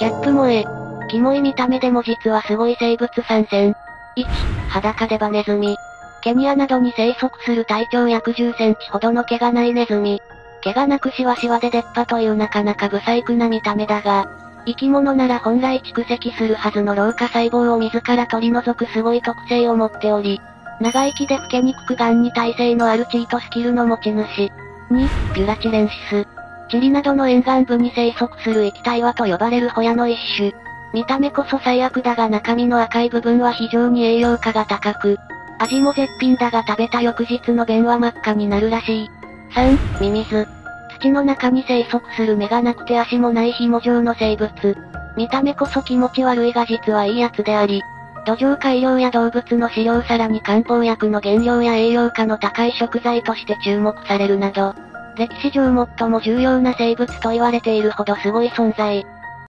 ギャップ萌え。キモい見た目でも実はすごい生物参戦。1、裸デバネズミ。ケニアなどに生息する体長約10センチほどの毛がないネズミ。毛がなくしわしわで出っ歯というなかなか不細工な見た目だが、生き物なら本来蓄積するはずの老化細胞を自ら取り除くすごい特性を持っており、長生きで老けにくく癌に耐性のあるチートスキルの持ち主。2、ビュラチレンシス。チリなどの沿岸部に生息する液体輪と呼ばれるホヤの一種。見た目こそ最悪だが中身の赤い部分は非常に栄養価が高く、味も絶品だが食べた翌日の便は真っ赤になるらしい。3、ミミズ。土の中に生息する目がなくて足もない紐状の生物。見た目こそ気持ち悪いが実はいいやつであり、土壌改良や動物の飼料さらに漢方薬の原料や栄養価の高い食材として注目されるなど、歴史上最も重要な生物と言われているほどすごい存在。